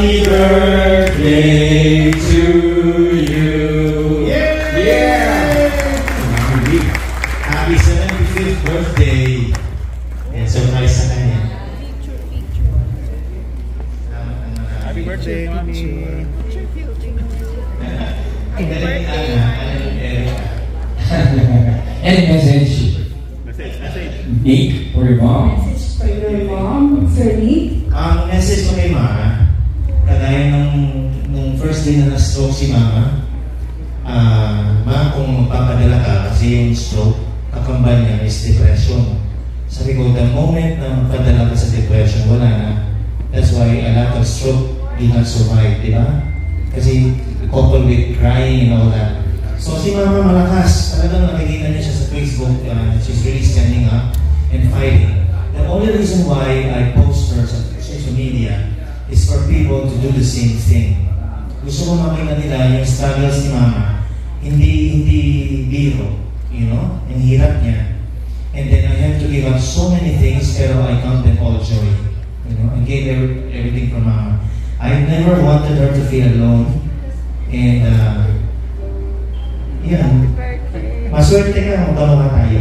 Happy birthday to you. Yeah! Yeah! Happy 75th birthday. Yan, surprise sa kanya. Happy birthday, Mami. Ang galing na nga. Ano, Erica? Any message, Message, message. Nick, for your mom? First day na na-stroke si Mama, ah, Ma, kung magpapadala ka, kasi yung stroke, kakambal niya is depression. Sabi ko, the moment na magpadala ka sa depression, wala na. That's why a lot of stroke did not survive, di ba? Kasi coupled with crying and all that. So si Mama malakas, talagang nakikita niya siya sa Facebook, uh, she's really standing up and fighting. The only reason why I post her sa social media is for people to do the same thing. Gusto ko makita nila yung struggles ni Mama, hindi hindi biro, you know, ang hirap niya. And then I have to give up so many things, pero I count them all joy. You know, I gave her everything from Mama. I never wanted her to feel alone. And, uh, yan. Maswerte ka, magkamawa tayo.